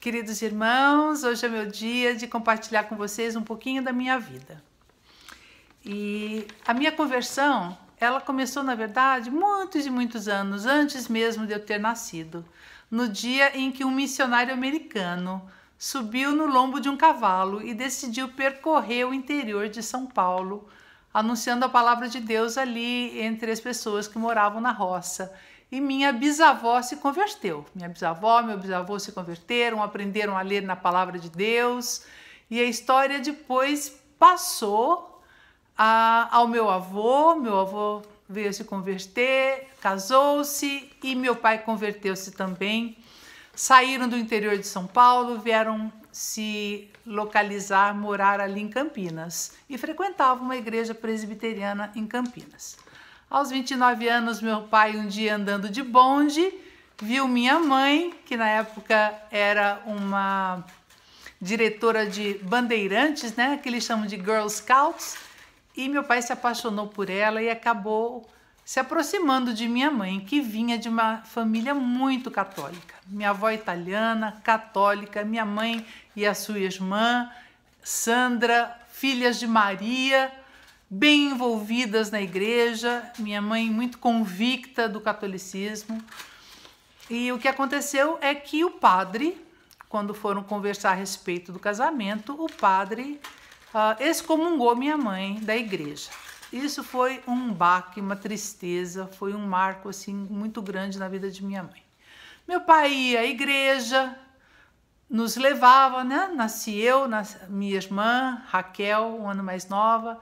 Queridos irmãos, hoje é meu dia de compartilhar com vocês um pouquinho da minha vida. E a minha conversão, ela começou, na verdade, muitos e muitos anos antes mesmo de eu ter nascido, no dia em que um missionário americano subiu no lombo de um cavalo e decidiu percorrer o interior de São Paulo, anunciando a palavra de Deus ali entre as pessoas que moravam na roça e minha bisavó se converteu. Minha bisavó, meu bisavô se converteram, aprenderam a ler na palavra de Deus e a história depois passou a, ao meu avô. Meu avô veio se converter, casou-se e meu pai converteu-se também. Saíram do interior de São Paulo, vieram se localizar, morar ali em Campinas e frequentavam uma igreja presbiteriana em Campinas. Aos 29 anos, meu pai, um dia andando de bonde, viu minha mãe, que na época era uma diretora de bandeirantes, né, que eles chamam de Girl Scouts, e meu pai se apaixonou por ela e acabou se aproximando de minha mãe, que vinha de uma família muito católica. Minha avó italiana, católica, minha mãe e a sua irmã, Sandra, filhas de Maria, bem envolvidas na igreja, minha mãe muito convicta do catolicismo. E o que aconteceu é que o padre, quando foram conversar a respeito do casamento, o padre uh, excomungou minha mãe da igreja. Isso foi um baque, uma tristeza, foi um marco assim muito grande na vida de minha mãe. Meu pai ia à igreja, nos levava, né? Nasci eu, minha irmã Raquel, um ano mais nova,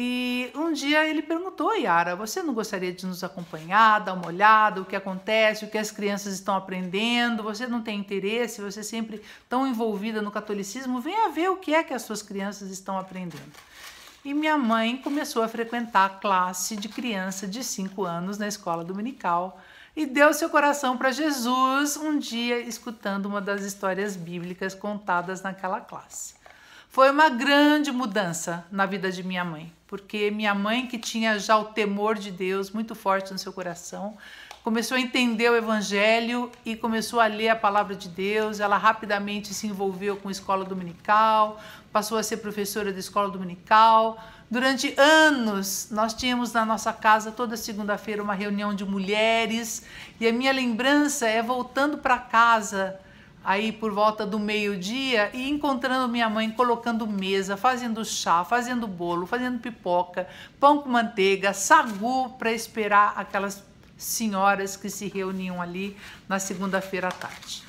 e um dia ele perguntou, Yara, você não gostaria de nos acompanhar, dar uma olhada, o que acontece, o que as crianças estão aprendendo? Você não tem interesse, você sempre tão envolvida no catolicismo, venha ver o que é que as suas crianças estão aprendendo. E minha mãe começou a frequentar a classe de criança de 5 anos na escola dominical e deu seu coração para Jesus um dia escutando uma das histórias bíblicas contadas naquela classe. Foi uma grande mudança na vida de minha mãe, porque minha mãe, que tinha já o temor de Deus muito forte no seu coração, começou a entender o Evangelho e começou a ler a palavra de Deus. Ela rapidamente se envolveu com a escola dominical, passou a ser professora da escola dominical. Durante anos, nós tínhamos na nossa casa toda segunda-feira uma reunião de mulheres e a minha lembrança é voltando para casa aí por volta do meio-dia e encontrando minha mãe colocando mesa, fazendo chá, fazendo bolo, fazendo pipoca, pão com manteiga, sagu para esperar aquelas senhoras que se reuniam ali na segunda-feira à tarde.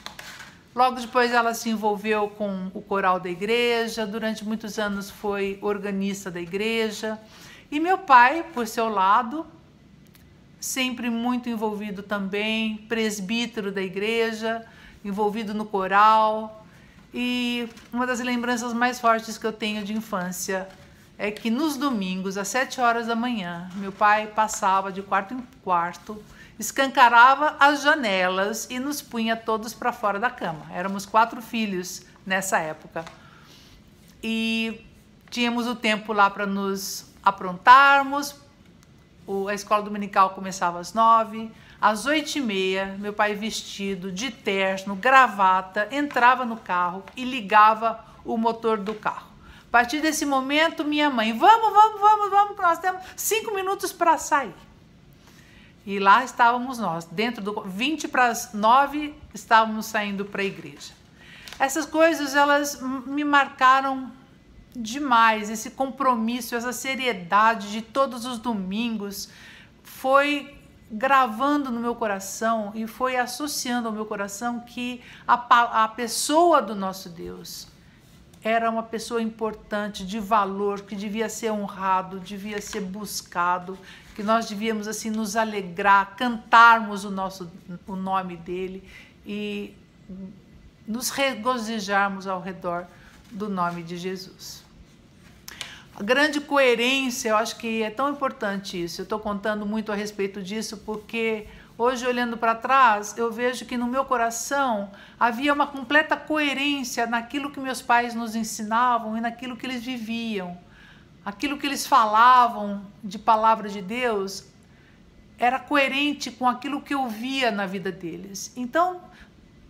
Logo depois ela se envolveu com o coral da igreja, durante muitos anos foi organista da igreja. E meu pai, por seu lado, sempre muito envolvido também, presbítero da igreja, envolvido no coral. E uma das lembranças mais fortes que eu tenho de infância é que nos domingos, às sete horas da manhã, meu pai passava de quarto em quarto, escancarava as janelas e nos punha todos para fora da cama. Éramos quatro filhos nessa época. E tínhamos o tempo lá para nos aprontarmos. a escola dominical começava às nove às oito e meia, meu pai vestido de terno, gravata, entrava no carro e ligava o motor do carro. A partir desse momento, minha mãe, vamos, vamos, vamos, vamos, nós temos cinco minutos para sair. E lá estávamos nós, dentro do 20 para as 9, estávamos saindo para a igreja. Essas coisas elas me marcaram demais, esse compromisso, essa seriedade de todos os domingos foi gravando no meu coração e foi associando ao meu coração que a, a pessoa do nosso Deus era uma pessoa importante, de valor, que devia ser honrado, devia ser buscado, que nós devíamos assim nos alegrar, cantarmos o nosso o nome dele e nos regozijarmos ao redor do nome de Jesus. Grande coerência, eu acho que é tão importante isso. Eu estou contando muito a respeito disso porque hoje, olhando para trás, eu vejo que no meu coração havia uma completa coerência naquilo que meus pais nos ensinavam e naquilo que eles viviam. Aquilo que eles falavam de palavra de Deus era coerente com aquilo que eu via na vida deles. Então,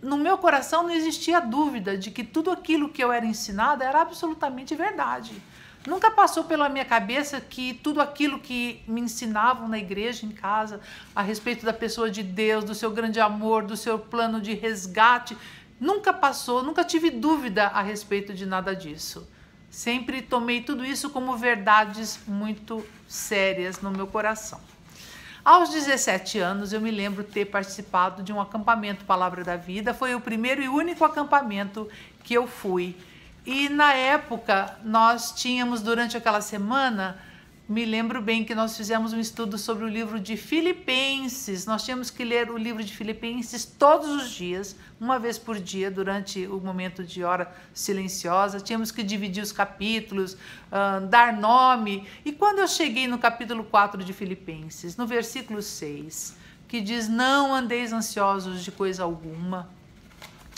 no meu coração não existia dúvida de que tudo aquilo que eu era ensinada era absolutamente verdade. Nunca passou pela minha cabeça que tudo aquilo que me ensinavam na igreja, em casa, a respeito da pessoa de Deus, do seu grande amor, do seu plano de resgate, nunca passou, nunca tive dúvida a respeito de nada disso. Sempre tomei tudo isso como verdades muito sérias no meu coração. Aos 17 anos, eu me lembro ter participado de um acampamento Palavra da Vida. Foi o primeiro e único acampamento que eu fui. E na época, nós tínhamos, durante aquela semana, me lembro bem que nós fizemos um estudo sobre o livro de Filipenses. Nós tínhamos que ler o livro de Filipenses todos os dias, uma vez por dia, durante o momento de hora silenciosa. Tínhamos que dividir os capítulos, uh, dar nome. E quando eu cheguei no capítulo 4 de Filipenses, no versículo 6, que diz: Não andeis ansiosos de coisa alguma,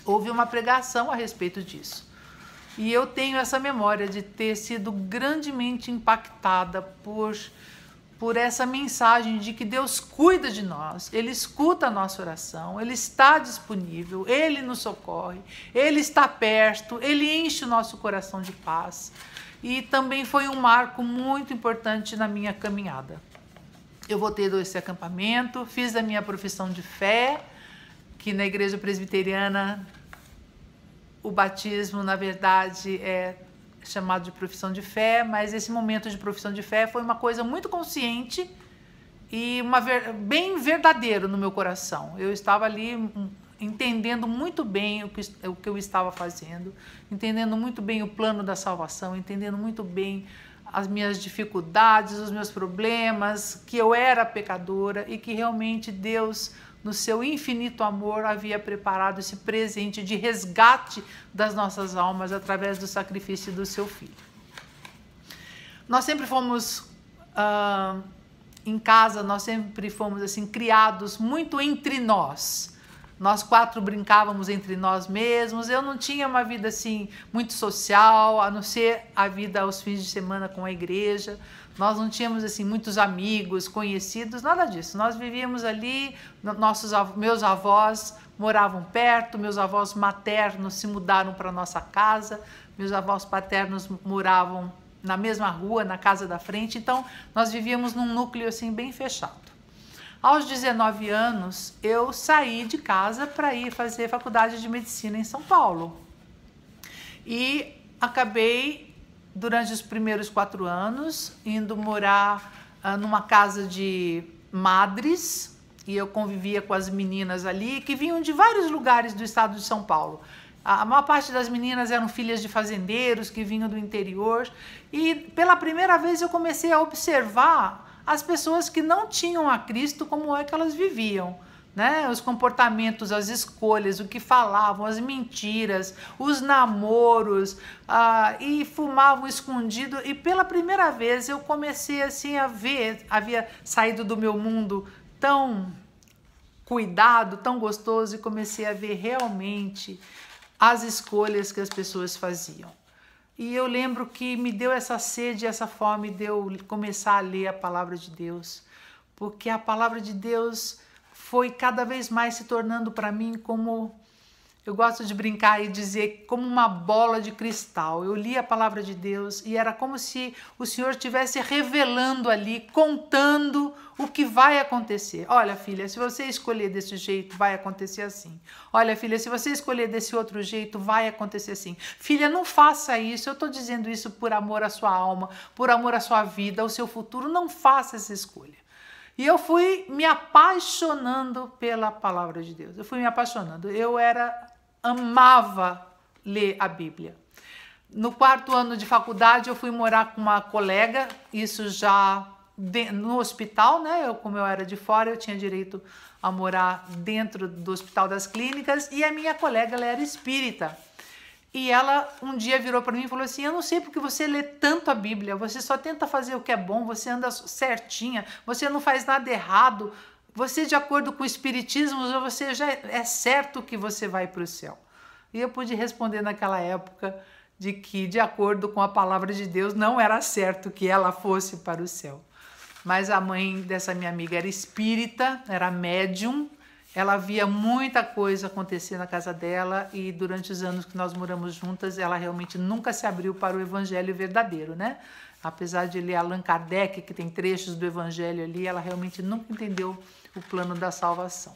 houve uma pregação a respeito disso. E eu tenho essa memória de ter sido grandemente impactada por, por essa mensagem de que Deus cuida de nós, Ele escuta a nossa oração, Ele está disponível, Ele nos socorre, Ele está perto, Ele enche o nosso coração de paz. E também foi um marco muito importante na minha caminhada. Eu voltei desse acampamento, fiz a minha profissão de fé, que na igreja presbiteriana o batismo, na verdade, é chamado de profissão de fé, mas esse momento de profissão de fé foi uma coisa muito consciente e uma ver, bem verdadeiro no meu coração. Eu estava ali hum, entendendo muito bem o que, o que eu estava fazendo, entendendo muito bem o plano da salvação, entendendo muito bem as minhas dificuldades, os meus problemas, que eu era pecadora e que realmente Deus no seu infinito amor, havia preparado esse presente de resgate das nossas almas através do sacrifício do seu filho. Nós sempre fomos uh, em casa, nós sempre fomos assim criados muito entre nós. Nós quatro brincávamos entre nós mesmos. Eu não tinha uma vida assim muito social, a não ser a vida aos fins de semana com a igreja. Nós não tínhamos assim muitos amigos, conhecidos, nada disso. Nós vivíamos ali, nossos meus avós moravam perto, meus avós maternos se mudaram para nossa casa, meus avós paternos moravam na mesma rua, na casa da frente. Então, nós vivíamos num núcleo assim bem fechado. Aos 19 anos, eu saí de casa para ir fazer faculdade de medicina em São Paulo. E acabei durante os primeiros quatro anos, indo morar uh, numa casa de madres, e eu convivia com as meninas ali, que vinham de vários lugares do estado de São Paulo. A maior parte das meninas eram filhas de fazendeiros que vinham do interior, e pela primeira vez eu comecei a observar as pessoas que não tinham a Cristo como é que elas viviam né? Os comportamentos, as escolhas, o que falavam, as mentiras, os namoros, ah, e fumavam escondido. E pela primeira vez eu comecei assim a ver, havia saído do meu mundo tão cuidado, tão gostoso, e comecei a ver realmente as escolhas que as pessoas faziam. E eu lembro que me deu essa sede, essa fome de eu começar a ler a palavra de Deus, porque a palavra de Deus foi cada vez mais se tornando para mim como eu gosto de brincar e dizer como uma bola de cristal. Eu li a palavra de Deus e era como se o Senhor estivesse revelando ali, contando o que vai acontecer. Olha, filha, se você escolher desse jeito, vai acontecer assim. Olha, filha, se você escolher desse outro jeito, vai acontecer assim. Filha, não faça isso. Eu estou dizendo isso por amor à sua alma, por amor à sua vida, ao seu futuro. Não faça essa escolha. E eu fui me apaixonando pela palavra de Deus. Eu fui me apaixonando. Eu era amava ler a Bíblia. No quarto ano de faculdade, eu fui morar com uma colega, isso já no hospital, né? Eu, como eu era de fora, eu tinha direito a morar dentro do Hospital das Clínicas e a minha colega ela era espírita. E ela um dia virou para mim e falou assim: Eu não sei porque você lê tanto a Bíblia, você só tenta fazer o que é bom, você anda certinha, você não faz nada errado, você, de acordo com o Espiritismo, você já é certo que você vai para o céu. E eu pude responder naquela época de que, de acordo com a palavra de Deus, não era certo que ela fosse para o céu. Mas a mãe dessa minha amiga era espírita, era médium, ela via muita coisa acontecer na casa dela e durante os anos que nós moramos juntas, ela realmente nunca se abriu para o evangelho verdadeiro, né? Apesar de ler Allan Kardec, que tem trechos do evangelho ali, ela realmente nunca entendeu o plano da salvação.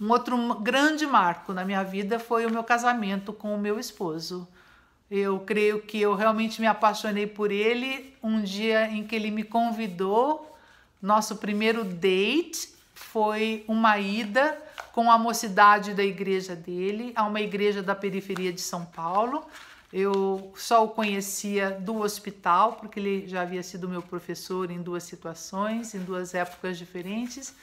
Um outro grande marco na minha vida foi o meu casamento com o meu esposo. Eu creio que eu realmente me apaixonei por ele um dia em que ele me convidou. Nosso primeiro date foi uma ida com a mocidade da igreja dele, a uma igreja da periferia de São Paulo. Eu só o conhecia do hospital, porque ele já havia sido meu professor em duas situações, em duas épocas diferentes.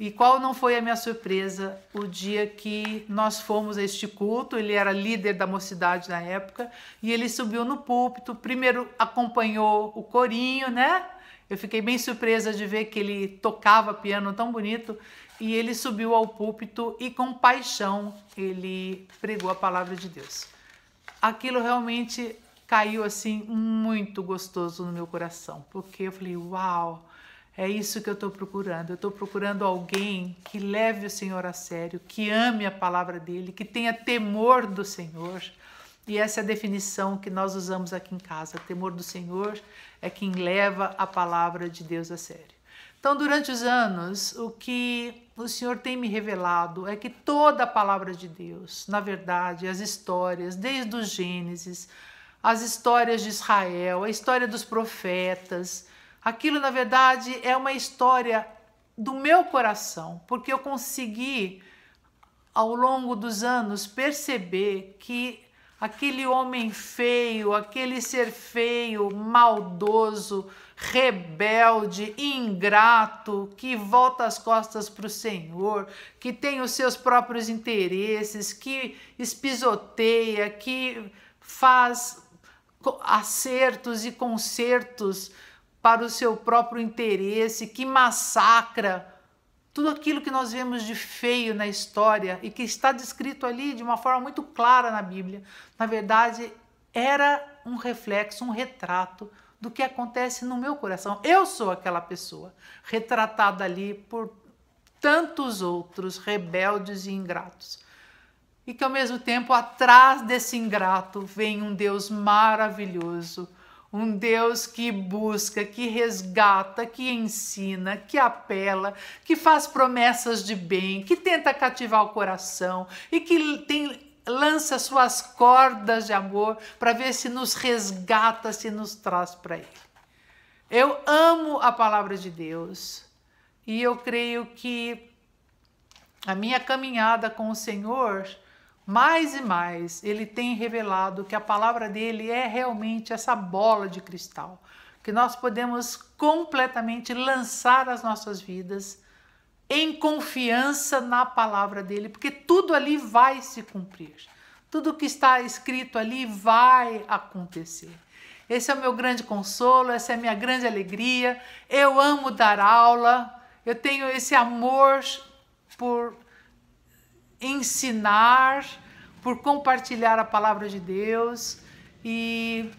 E qual não foi a minha surpresa o dia que nós fomos a este culto? Ele era líder da mocidade na época e ele subiu no púlpito. Primeiro acompanhou o corinho, né? Eu fiquei bem surpresa de ver que ele tocava piano tão bonito e ele subiu ao púlpito e com paixão ele pregou a palavra de Deus. Aquilo realmente caiu assim muito gostoso no meu coração, porque eu falei: "Uau!" É isso que eu estou procurando. Eu estou procurando alguém que leve o Senhor a sério, que ame a palavra dele, que tenha temor do Senhor. E essa é a definição que nós usamos aqui em casa. Temor do Senhor é quem leva a palavra de Deus a sério. Então, durante os anos, o que o Senhor tem me revelado é que toda a palavra de Deus, na verdade, as histórias, desde o Gênesis, as histórias de Israel, a história dos profetas, Aquilo, na verdade, é uma história do meu coração, porque eu consegui, ao longo dos anos, perceber que aquele homem feio, aquele ser feio, maldoso, rebelde, ingrato, que volta as costas para o Senhor, que tem os seus próprios interesses, que espisoteia, que faz acertos e consertos para o seu próprio interesse, que massacra tudo aquilo que nós vemos de feio na história e que está descrito ali de uma forma muito clara na Bíblia, na verdade era um reflexo, um retrato do que acontece no meu coração. Eu sou aquela pessoa retratada ali por tantos outros rebeldes e ingratos. E que ao mesmo tempo, atrás desse ingrato, vem um Deus maravilhoso, um Deus que busca, que resgata, que ensina, que apela, que faz promessas de bem, que tenta cativar o coração e que tem lança suas cordas de amor para ver se nos resgata, se nos traz para ele. Eu amo a palavra de Deus e eu creio que a minha caminhada com o Senhor mais e mais ele tem revelado que a palavra dele é realmente essa bola de cristal, que nós podemos completamente lançar as nossas vidas em confiança na palavra dele, porque tudo ali vai se cumprir. Tudo que está escrito ali vai acontecer. Esse é o meu grande consolo, essa é a minha grande alegria. Eu amo dar aula, eu tenho esse amor por ensinar, por compartilhar a palavra de Deus. E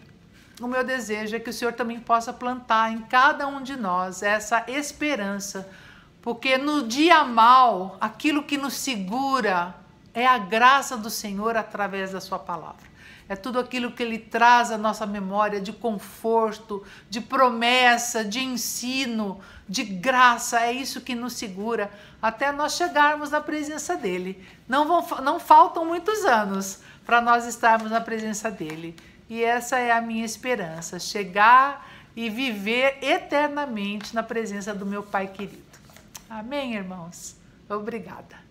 o meu desejo é que o Senhor também possa plantar em cada um de nós essa esperança, porque no dia mal, aquilo que nos segura é a graça do Senhor através da Sua palavra. É tudo aquilo que Ele traz à nossa memória de conforto, de promessa, de ensino, de graça. É isso que nos segura até nós chegarmos na presença dEle. Não, vão, não faltam muitos anos para nós estarmos na presença dEle. E essa é a minha esperança: chegar e viver eternamente na presença do meu Pai querido. Amém, irmãos? Obrigada.